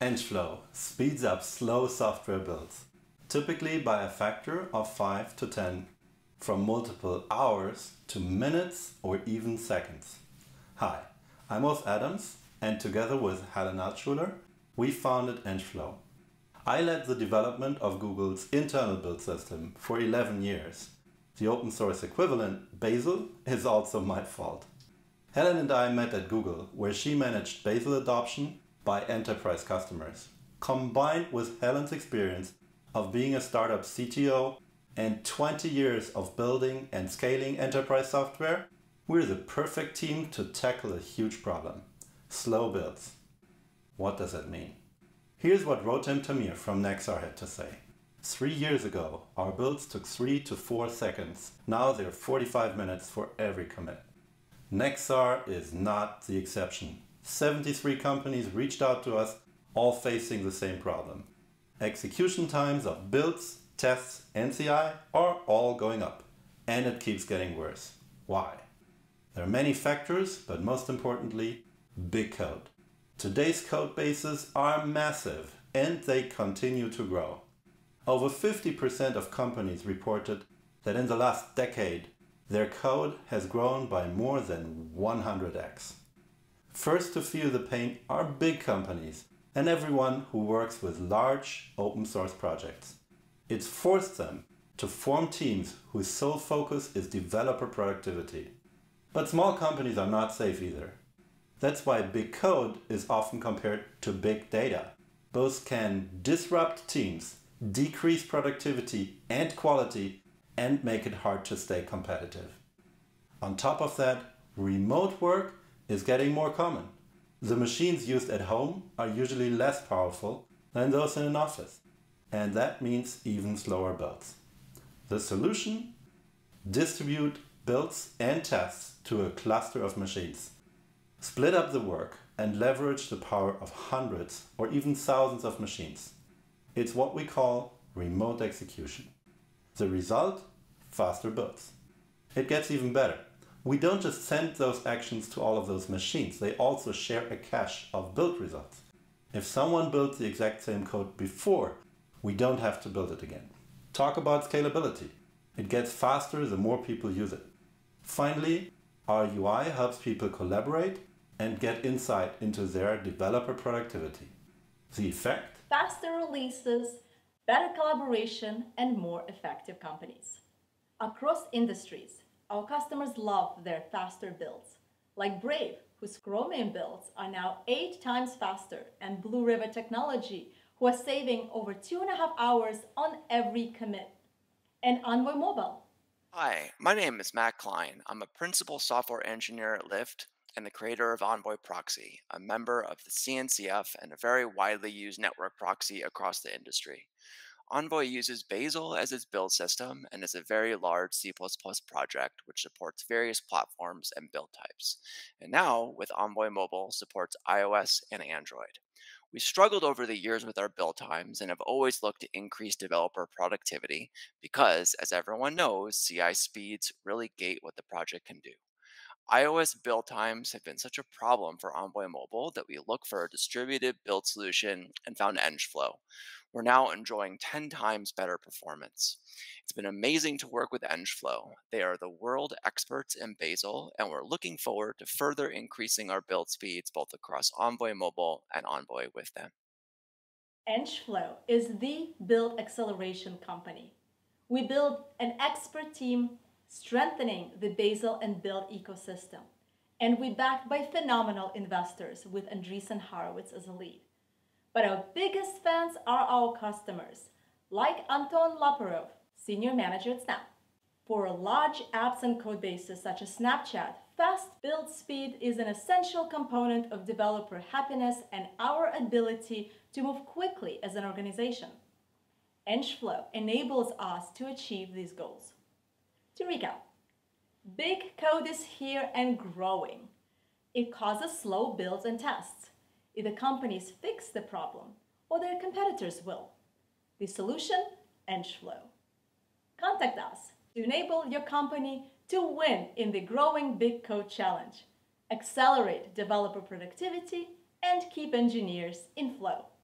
EngFlow speeds up slow software builds, typically by a factor of 5 to 10, from multiple hours to minutes or even seconds. Hi, I'm Ulf Adams, and together with Helen Altshuler, we founded EngFlow. I led the development of Google's internal build system for 11 years. The open source equivalent, Bazel, is also my fault. Helen and I met at Google, where she managed Bazel adoption by enterprise customers. Combined with Helen's experience of being a startup CTO and 20 years of building and scaling enterprise software, we're the perfect team to tackle a huge problem slow builds. What does that mean? Here's what Rotem Tamir from Nexar had to say. Three years ago, our builds took three to four seconds. Now they're 45 minutes for every commit. Nexar is not the exception. 73 companies reached out to us, all facing the same problem. Execution times of builds, tests, and CI are all going up. And it keeps getting worse. Why? There are many factors, but most importantly, big code. Today's code bases are massive and they continue to grow. Over 50% of companies reported that in the last decade, their code has grown by more than 100x. First to feel the pain are big companies and everyone who works with large open source projects. It's forced them to form teams whose sole focus is developer productivity. But small companies are not safe either. That's why big code is often compared to big data. Both can disrupt teams, decrease productivity and quality, and make it hard to stay competitive. On top of that, remote work is getting more common. The machines used at home are usually less powerful than those in an office, and that means even slower builds. The solution? Distribute builds and tests to a cluster of machines. Split up the work and leverage the power of hundreds or even thousands of machines. It's what we call remote execution. The result? Faster builds. It gets even better we don't just send those actions to all of those machines, they also share a cache of build results. If someone built the exact same code before, we don't have to build it again. Talk about scalability. It gets faster the more people use it. Finally, our UI helps people collaborate and get insight into their developer productivity. The effect? Faster releases, better collaboration, and more effective companies. Across industries, our customers love their faster builds, like Brave, whose Chromium builds are now eight times faster, and Blue River Technology, who are saving over two and a half hours on every commit. And Envoy Mobile. Hi, my name is Matt Klein. I'm a principal software engineer at Lyft and the creator of Envoy Proxy, a member of the CNCF and a very widely used network proxy across the industry. Envoy uses Bazel as its build system and is a very large C++ project which supports various platforms and build types. And now, with Envoy Mobile, supports iOS and Android. We struggled over the years with our build times and have always looked to increase developer productivity because, as everyone knows, CI speeds really gate what the project can do iOS build times have been such a problem for Envoy Mobile that we looked for a distributed build solution and found EngFlow. We're now enjoying 10 times better performance. It's been amazing to work with EngFlow. They are the world experts in Bazel, and we're looking forward to further increasing our build speeds both across Envoy Mobile and Envoy with them. EngFlow is the build acceleration company. We build an expert team strengthening the Bazel and Build ecosystem. And we backed by phenomenal investors with Andreessen Horowitz as a lead. But our biggest fans are our customers, like Anton Laparov, senior manager at Snap. For large apps and code bases such as Snapchat, fast build speed is an essential component of developer happiness and our ability to move quickly as an organization. EngFlow enables us to achieve these goals. To recap, big code is here and growing. It causes slow builds and tests. Either companies fix the problem or their competitors will. The solution, EngFlow. Contact us to enable your company to win in the growing Big Code Challenge. Accelerate developer productivity and keep engineers in flow.